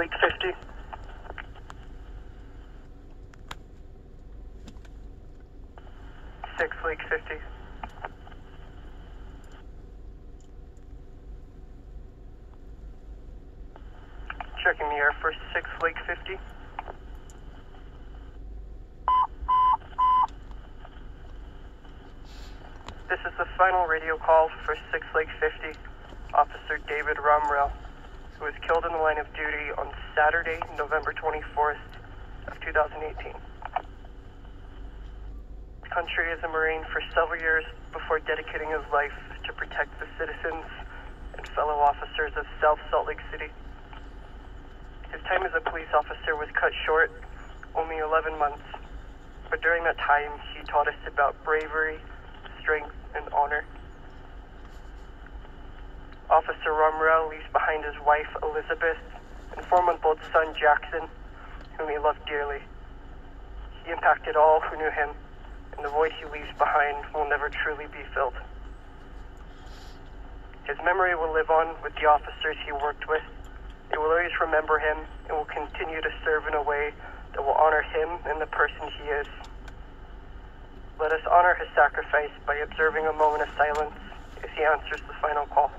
Lake 50. Six Lake 50. Checking the air for 6 Lake 50. This is the final radio call for 6 Lake 50, Officer David Romrell, who was killed in the line of duty on Saturday, November 24th of 2018. Country as a Marine for several years before dedicating his life to protect the citizens and fellow officers of South Salt Lake City. His time as a police officer was cut short, only 11 months, but during that time he taught us about bravery, strength, and honor. Officer Romrell leaves behind his wife, Elizabeth, and four-month-old son, Jackson, whom he loved dearly. He impacted all who knew him, and the void he leaves behind will never truly be filled. His memory will live on with the officers he worked with. They will always remember him and will continue to serve in a way that will honor him and the person he is. Let us honor his sacrifice by observing a moment of silence as he answers the final call.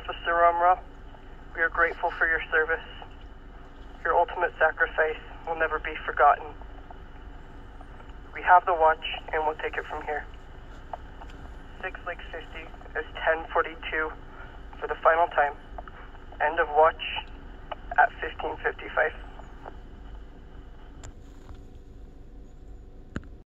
Officer Romrell, we are grateful for your service. Your ultimate sacrifice will never be forgotten. We have the watch and we'll take it from here. 6 Lake 50 is 1042 for the final time. End of watch at 1555.